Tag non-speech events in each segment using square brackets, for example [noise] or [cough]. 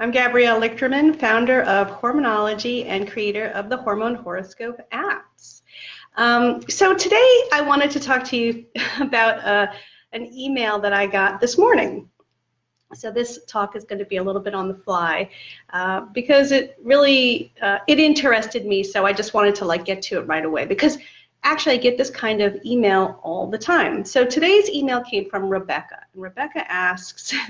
I'm Gabrielle Lichterman, founder of Hormonology and creator of the Hormone Horoscope apps. Um, so today I wanted to talk to you [laughs] about uh, an email that I got this morning. So this talk is going to be a little bit on the fly uh, because it really uh, it interested me. So I just wanted to like get to it right away because actually I get this kind of email all the time. So today's email came from Rebecca, and Rebecca asks. [laughs]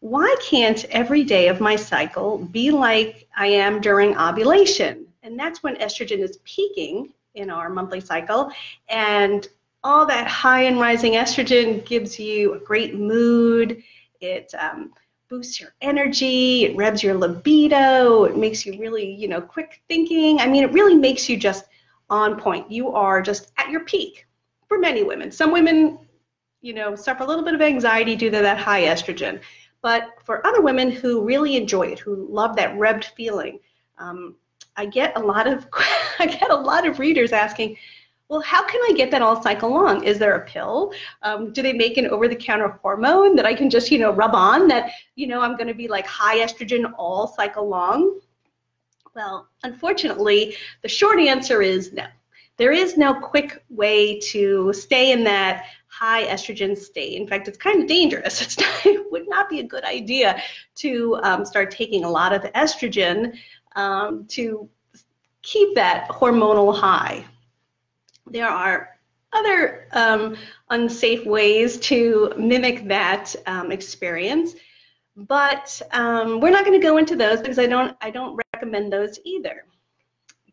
Why can't every day of my cycle be like I am during ovulation? And that's when estrogen is peaking in our monthly cycle. And all that high and rising estrogen gives you a great mood. It um, boosts your energy. It revs your libido. It makes you really, you know, quick thinking. I mean, it really makes you just on point. You are just at your peak for many women. Some women, you know, suffer a little bit of anxiety due to that high estrogen. But for other women who really enjoy it, who love that revved feeling, um, I get a lot of [laughs] I get a lot of readers asking, well, how can I get that all cycle long? Is there a pill? Um, do they make an over-the-counter hormone that I can just, you know, rub on that, you know, I'm going to be like high estrogen all cycle long? Well, unfortunately, the short answer is no. There is no quick way to stay in that high estrogen state. In fact, it's kind of dangerous. [laughs] It's not, it would not be a good idea to um, start taking a lot of estrogen um, to keep that hormonal high. There are other um, unsafe ways to mimic that um, experience, but um, we're not going to go into those because I don't I don't recommend those either.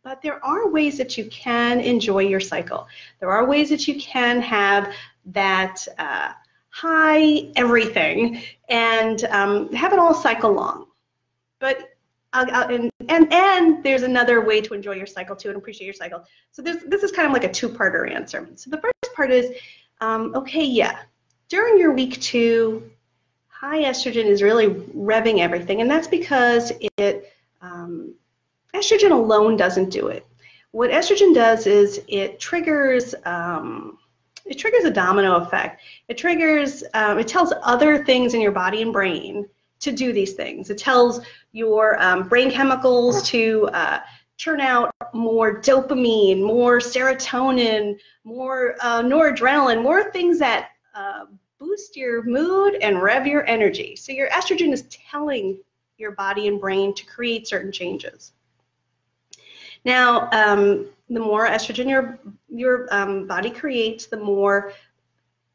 But there are ways that you can enjoy your cycle. There are ways that you can have that uh, high everything and um, have it all cycle long. But I'll, I'll, and, and and there's another way to enjoy your cycle too and appreciate your cycle. So this this is kind of like a two-parter answer. So the first part is, um, okay, yeah, during your week two, high estrogen is really revving everything, and that's because it um, estrogen alone doesn't do it. What estrogen does is it triggers um, it triggers a domino effect. It triggers, um, it tells other things in your body and brain to do these things. It tells your um, brain chemicals to uh, churn out more dopamine, more serotonin, more uh, noradrenaline, more things that uh, boost your mood and rev your energy. So your estrogen is telling your body and brain to create certain changes. Now, um, the more estrogen your your um, body creates, the more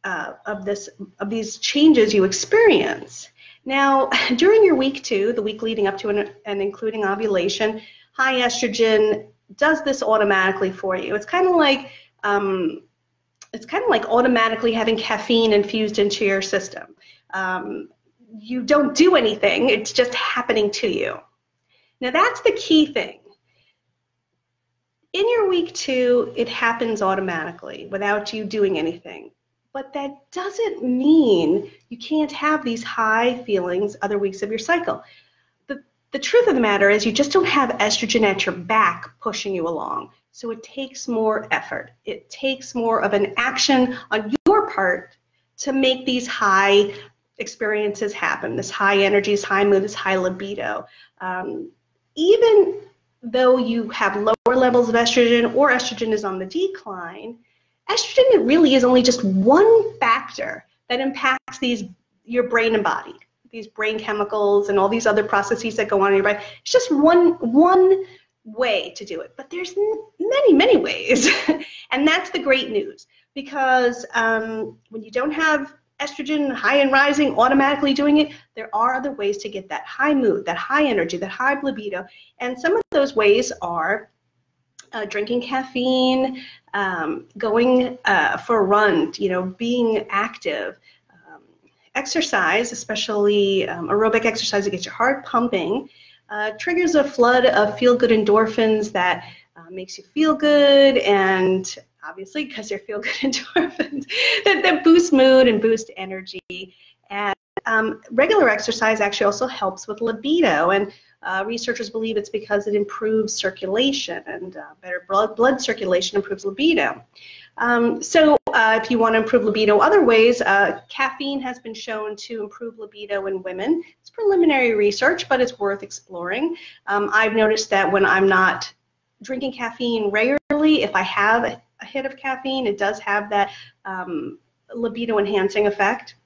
uh, of this of these changes you experience. Now, [laughs] during your week two, the week leading up to and, and including ovulation, high estrogen does this automatically for you. It's kind of like um, it's kind of like automatically having caffeine infused into your system. Um, you don't do anything; it's just happening to you. Now, that's the key thing in your week two, it happens automatically without you doing anything. But that doesn't mean you can't have these high feelings other weeks of your cycle. The, the truth of the matter is you just don't have estrogen at your back pushing you along. So it takes more effort. It takes more of an action on your part to make these high experiences happen, this high energy, this high mood, this high libido. Um, even though you have lower levels of estrogen or estrogen is on the decline, estrogen really is only just one factor that impacts these your brain and body, these brain chemicals and all these other processes that go on in your body. It's just one one way to do it, but there's many many ways, [laughs] and that's the great news because um, when you don't have estrogen high and rising, automatically doing it. There are other ways to get that high mood, that high energy, that high libido. And some of those ways are uh, drinking caffeine, um, going uh, for a run, you know, being active, um, exercise, especially um, aerobic exercise that gets your heart pumping, uh, triggers a flood of feel-good endorphins that uh, makes you feel good and obviously because they're feel good [laughs] endorphins that, that boost mood and boost energy and um, regular exercise actually also helps with libido, and uh, researchers believe it's because it improves circulation, and uh, better blood, blood circulation improves libido. Um, so uh, if you want to improve libido other ways, uh, caffeine has been shown to improve libido in women. It's preliminary research, but it's worth exploring. Um, I've noticed that when I'm not drinking caffeine regularly, if I have a, hit of caffeine, it does have that um, libido enhancing effect.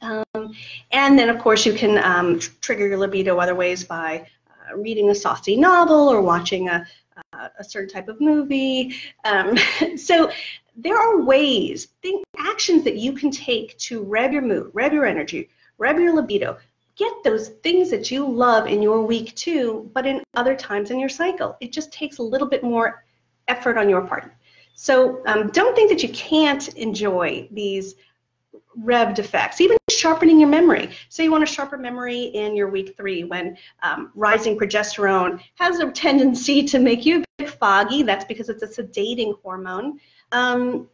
Um, and then, of course, you can um, tr trigger your libido other ways by uh, reading a saucy novel or watching a, uh, a certain type of movie. Um, [laughs] so there are ways, think actions that you can take to rev your mood, rev your energy, rev your libido. Get those things that you love in your week two, but in other times in your cycle. It just takes a little bit more effort on your part. So um, don't think that you can't enjoy these revved effects, even sharpening your memory. So you want to sharpen memory in your week three when um, rising progesterone has a tendency to make you a bit foggy. That's because it's a sedating hormone. Um,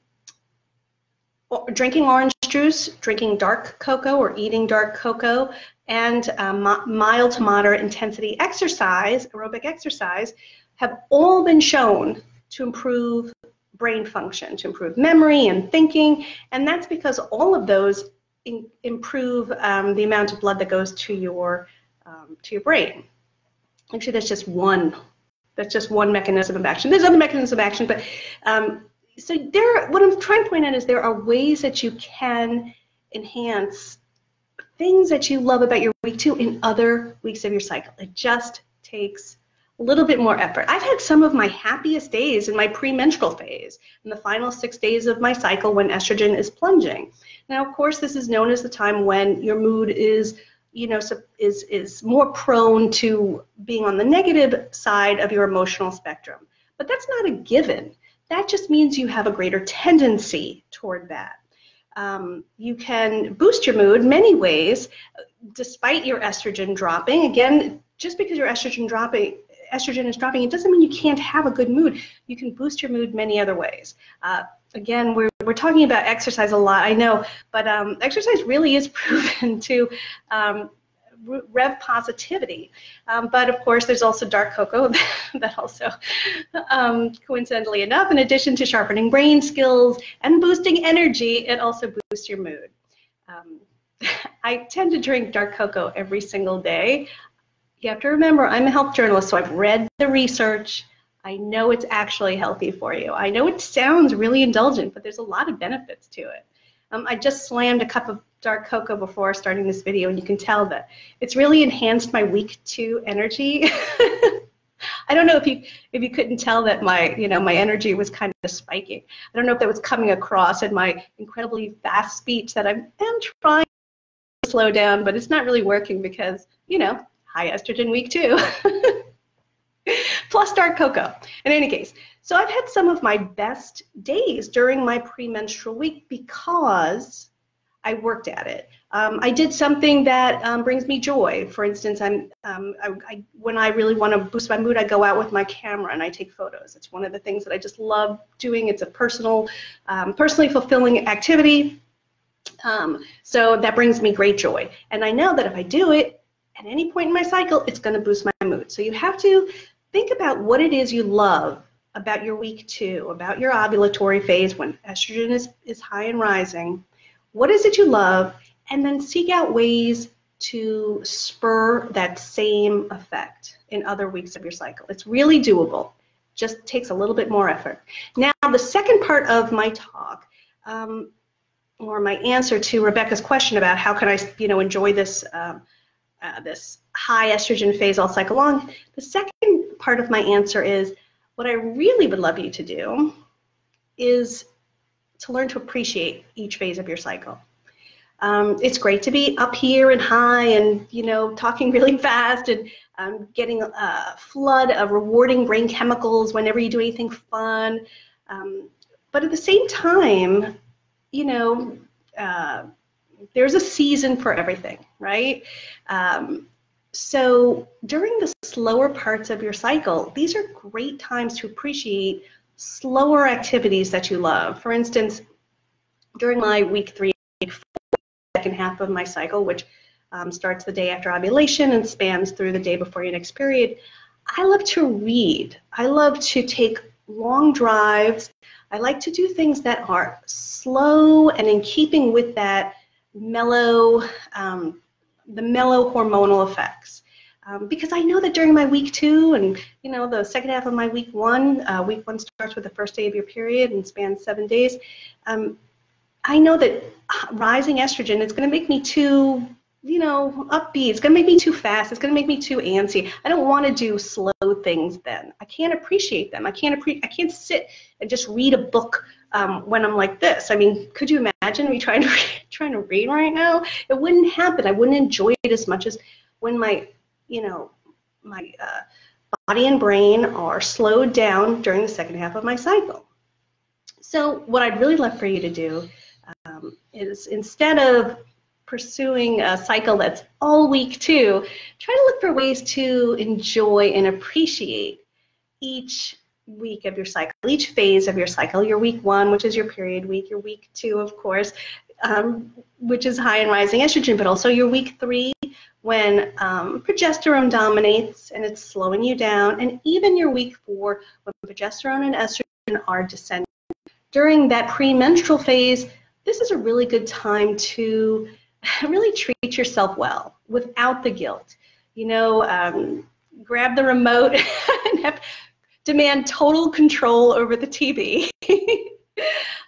drinking orange juice, drinking dark cocoa or eating dark cocoa, and um, mild to moderate intensity exercise, aerobic exercise, have all been shown to improve brain function, to improve memory and thinking, and that's because all of those in, improve um, the amount of blood that goes to your um, to your brain. Actually, that's just one. That's just one mechanism of action. There's other mechanisms of action, but um, so there. What I'm trying to point out is there are ways that you can enhance things that you love about your week two in other weeks of your cycle. It just takes a little bit more effort. I've had some of my happiest days in my premenstrual phase, in the final six days of my cycle when estrogen is plunging. Now, of course, this is known as the time when your mood is, you know, is is more prone to being on the negative side of your emotional spectrum. But that's not a given. That just means you have a greater tendency toward that. Um, you can boost your mood many ways, despite your estrogen dropping. Again, just because your estrogen dropping estrogen is dropping, it doesn't mean you can't have a good mood. You can boost your mood many other ways. Uh, again, we're, we're talking about exercise a lot, I know, but um, exercise really is [laughs] proven to um, rev positivity. Um, but of course, there's also dark cocoa [laughs] that also, um, coincidentally enough, in addition to sharpening brain skills and boosting energy, it also boosts your mood. Um, [laughs] I tend to drink dark cocoa every single day you have to remember I'm a health journalist, so I've read the research. I know it's actually healthy for you. I know it sounds really indulgent, but there's a lot of benefits to it. Um, I just slammed a cup of dark cocoa before starting this video, and you can tell that it's really enhanced my week two energy. [laughs] I don't know if you if you couldn't tell that my you know my energy was kind of spiking. I don't know if that was coming across in my incredibly fast speech that I am trying to slow down, but it's not really working because you know high estrogen week two. [laughs] Plus dark cocoa. In any case, so I've had some of my best days during my premenstrual week because I worked at it. Um, I did something that um, brings me joy. For instance, I'm um, I, I, when I really want to boost my mood, I go out with my camera and I take photos. It's one of the things that I just love doing. It's a personal, um, personally fulfilling activity. Um, so that brings me great joy. And I know that if I do it, at any point in my cycle, it's going to boost my mood. So you have to think about what it is you love about your week two, about your ovulatory phase when estrogen is, is high and rising. What is it you love? And then seek out ways to spur that same effect in other weeks of your cycle. It's really doable. Just takes a little bit more effort. Now, the second part of my talk, um, or my answer to Rebecca's question about how can I, you know, enjoy this um, uh, this high estrogen phase all cycle long. The second part of my answer is what I really would love you to do is to learn to appreciate each phase of your cycle. Um, it's great to be up here and high and you know talking [laughs] really fast and um, getting a flood of rewarding brain chemicals whenever you do anything fun. Um, but at the same time, you know, uh, there's a season for everything, right? Um, so during the slower parts of your cycle, these are great times to appreciate slower activities that you love. For instance, during my week three, I can half of my cycle, which um, starts the day after ovulation and spans through the day before your next period, I love to read. I love to take long drives. I like to do things that are slow and in keeping with that mellow, um, the mellow hormonal effects. Um, because I know that during my week two and you know the second half of my week one, uh, week one starts with the first day of your period and spans seven days. Um, I know that rising estrogen is going to make me too you know, upbeat. It's going to make me too fast. It's going to make me too antsy. I don't want to do slow things then. I can't appreciate them. I can't appre- I can't sit and just read a book um, when I'm like this. I mean, could you imagine me trying to [laughs] trying to read right now? It wouldn't happen. I wouldn't enjoy it as much as when my, you know, my uh, body and brain are slowed down during the second half of my cycle. So what I'd really love for you to do um, is instead of pursuing a cycle that's all week two, try to look for ways to enjoy and appreciate each week of your cycle, each phase of your cycle. Your week one, which is your period week, your week two, of course, um, which is high in rising estrogen, but also your week three when um, progesterone dominates and it's slowing you down, and even your week four when progesterone and estrogen are descending. During that premenstrual phase, this is a really good time to [laughs] really treat yourself well without the guilt. You know, um, grab the remote [laughs] and have, demand total control over the TV. [laughs]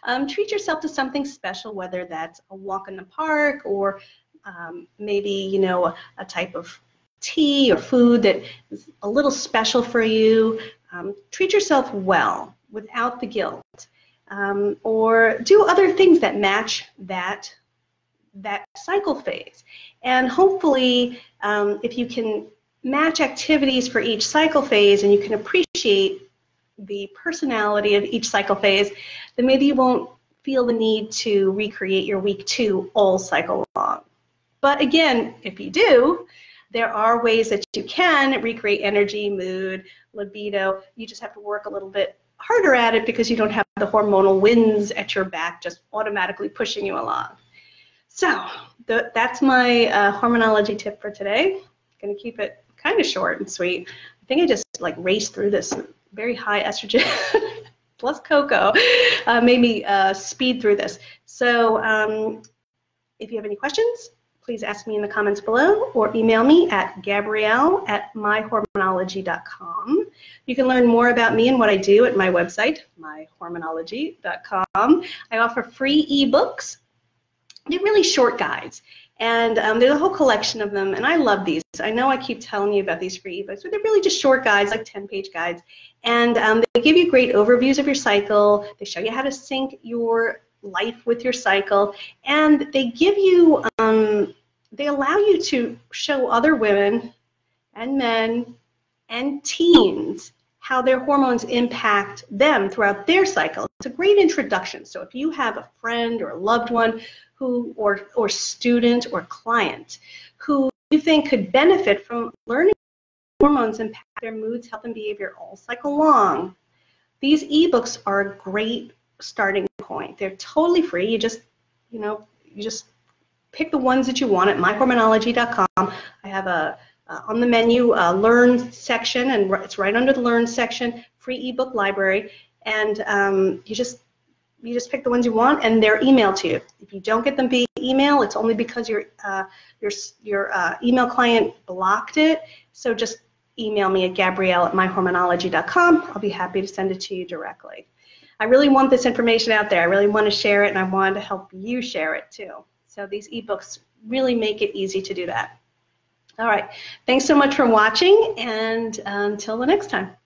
um, treat yourself to something special, whether that's a walk in the park or um, maybe, you know, a, a, type of tea or food that is a little special for you. Um, treat yourself well without the guilt. Um, or do other things that match that that cycle phase. And hopefully, um, if you can match activities for each cycle phase and you can appreciate the personality of each cycle phase, then maybe you won't feel the need to recreate your week two all cycle long. But again, if you do, there are ways that you can recreate energy, mood, libido. You just have to work a little bit harder at it because you don't have the hormonal winds at your back just automatically pushing you along. So that's my uh, hormonology tip for today. Going to keep it kind of short and sweet. I think I just like raced through this very high estrogen [laughs] plus cocoa, uh, made me uh, speed through this. So um, if you have any questions, please ask me in the comments below or email me at gabrielle at myhormonology.com. You can learn more about me and what I do at my website, myhormonology.com. I offer free ebooks they're really short guides. And um, there's a whole collection of them, and I love these. I know I keep telling you about these free ebooks, but they're really just short guides, like 10-page guides. And um, they give you great overviews of your cycle. They show you how to sync your life with your cycle, and they give you, um, they allow you to show other women and men and teens how their hormones impact them throughout their cycle. It's a great introduction. So if you have a friend or a loved one who, or, or student or client who you think could benefit from learning hormones impact their moods, health, and behavior all cycle long, these ebooks are a great starting point. They're totally free. You just, you know, you just pick the ones that you want at myhormonology.com. I have a uh, on the menu, uh, Learn section, and it's right under the Learn section, free ebook library, and um, you just you just pick the ones you want, and they're emailed to you. If you don't get them via email, it's only because your uh, your your uh, email client blocked it. So just email me at gabrielle at myhormonology.com. I'll be happy to send it to you directly. I really want this information out there. I really want to share it, and I want to help you share it too. So these ebooks really make it easy to do that. All right. Thanks so much for watching, and um, until the next time.